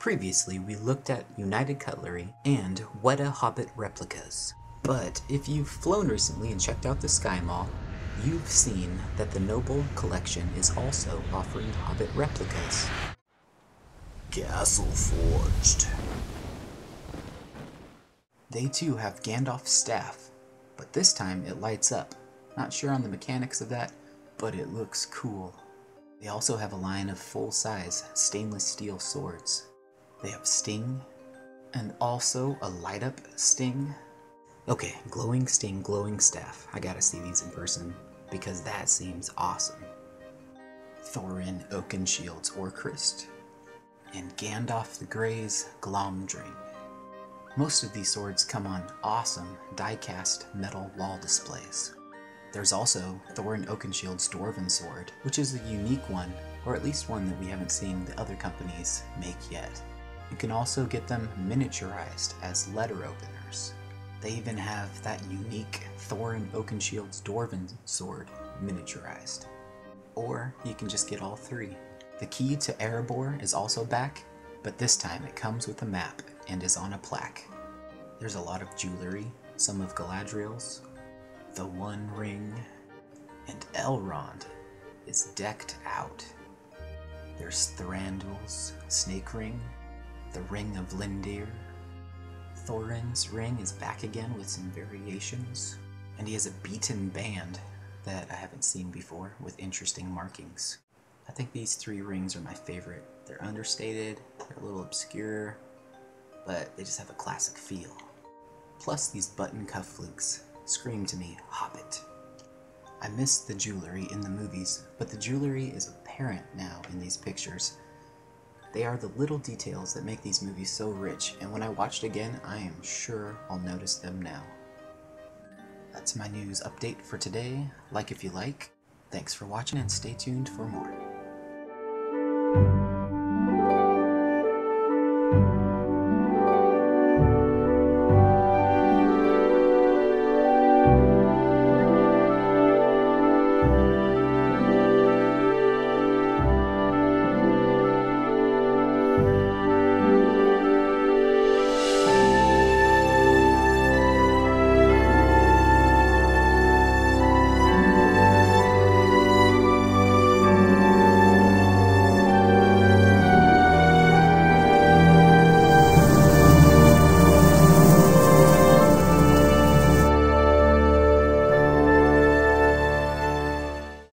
Previously, we looked at United Cutlery and Weta Hobbit replicas. But if you've flown recently and checked out the Sky Mall, you've seen that the Noble Collection is also offering Hobbit replicas. Castle Forged. They too have Gandalf's staff, but this time it lights up. Not sure on the mechanics of that, but it looks cool. They also have a line of full-size stainless steel swords. They have Sting, and also a light up Sting. Okay, glowing Sting, glowing staff. I gotta see these in person because that seems awesome. Thorin Oakenshield's Orcrist, and Gandalf the Grey's Glamdring. Most of these swords come on awesome die-cast metal wall displays. There's also Thorin Oakenshield's Dwarven Sword, which is a unique one, or at least one that we haven't seen the other companies make yet. You can also get them miniaturized as letter openers. They even have that unique Thorin Oakenshield's Dwarven sword miniaturized. Or you can just get all three. The key to Erebor is also back, but this time it comes with a map and is on a plaque. There's a lot of jewelry, some of Galadriel's, the One Ring, and Elrond is decked out. There's Thranduil's Snake Ring, the Ring of Lindir. Thorin's ring is back again with some variations, and he has a beaten band that I haven't seen before with interesting markings. I think these three rings are my favorite. They're understated, they're a little obscure, but they just have a classic feel. Plus these button cufflinks scream to me Hobbit. I missed the jewelry in the movies, but the jewelry is apparent now in these pictures, they are the little details that make these movies so rich, and when I watch it again, I am sure I'll notice them now. That's my news update for today. Like if you like. Thanks for watching and stay tuned for more.